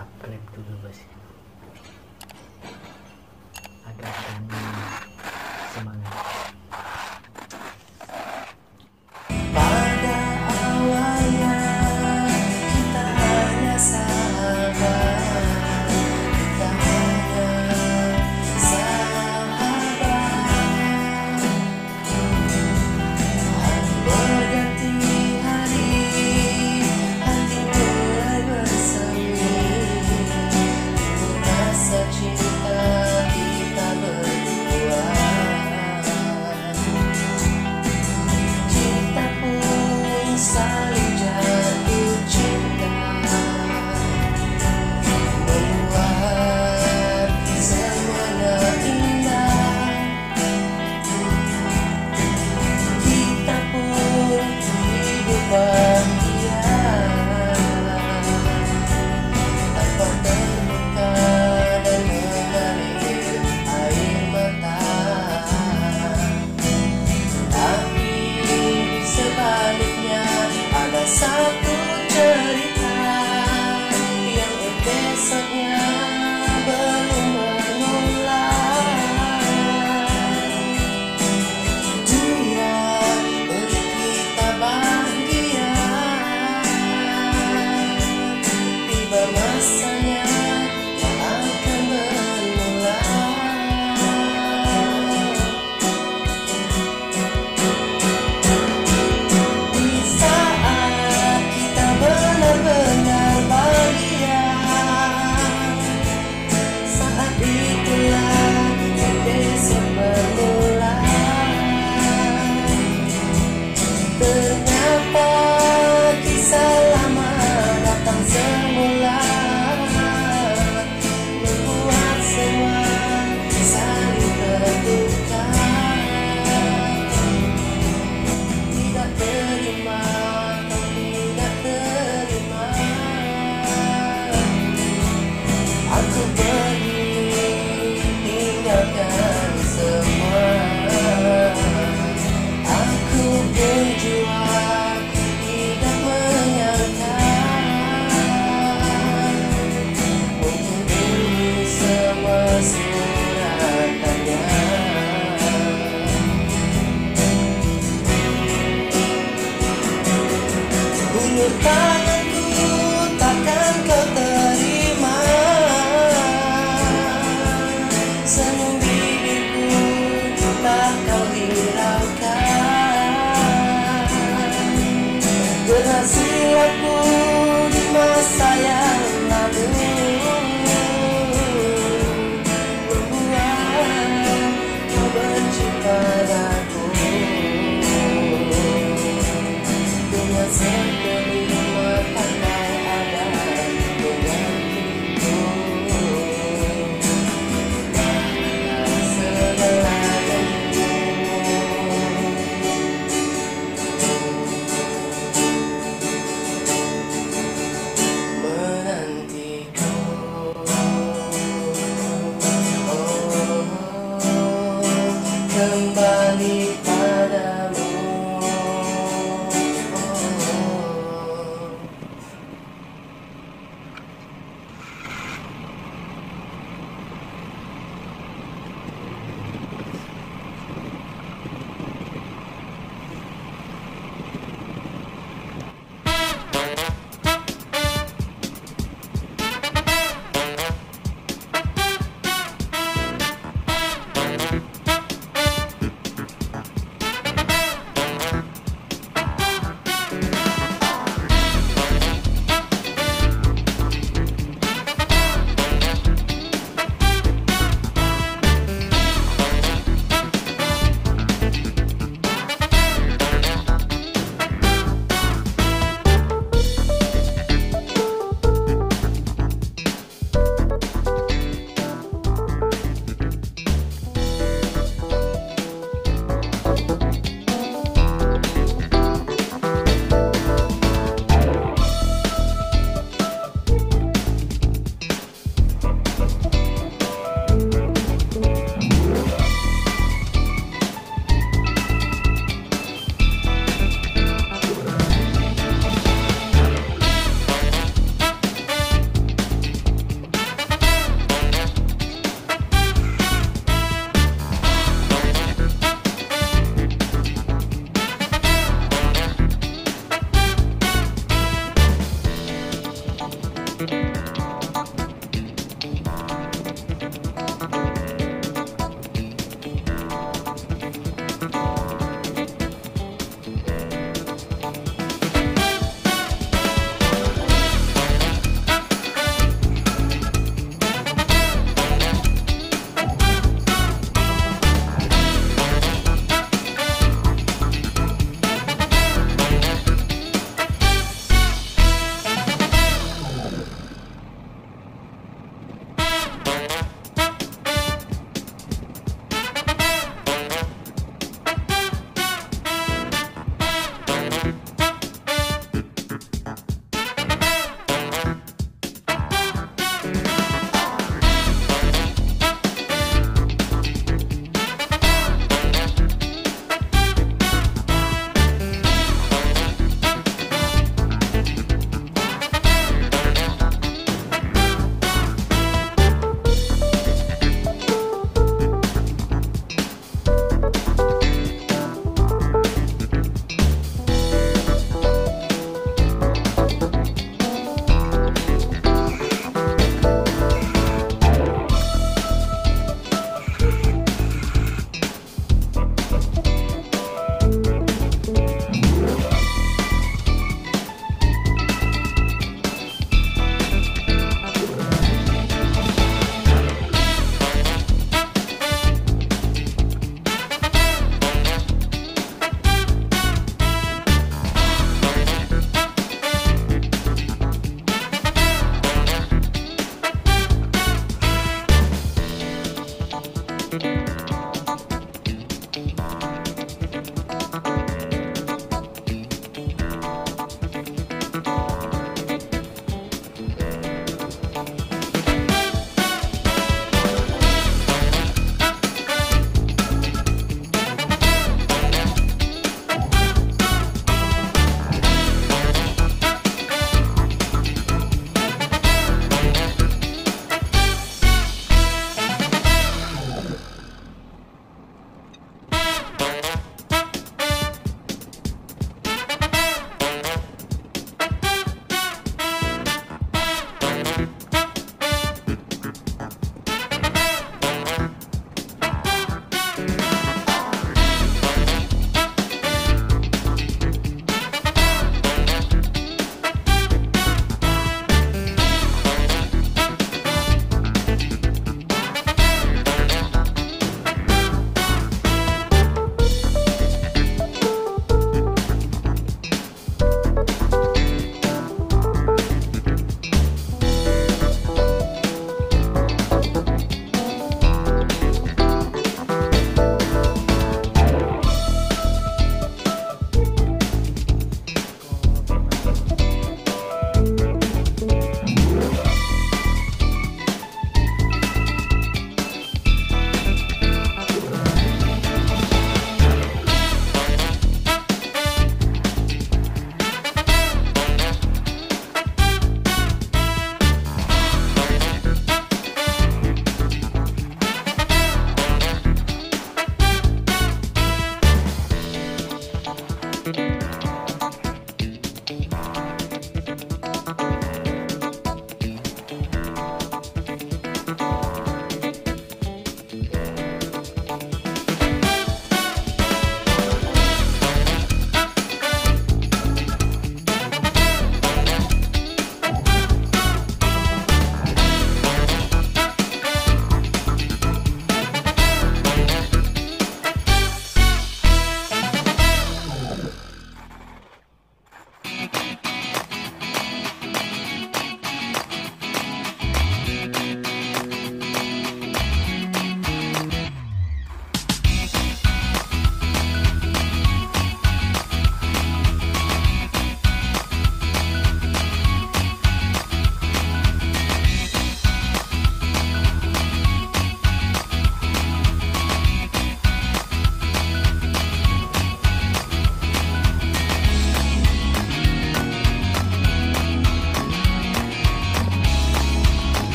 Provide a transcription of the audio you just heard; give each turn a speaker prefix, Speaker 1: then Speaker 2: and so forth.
Speaker 1: subscribe dulu guys agar kami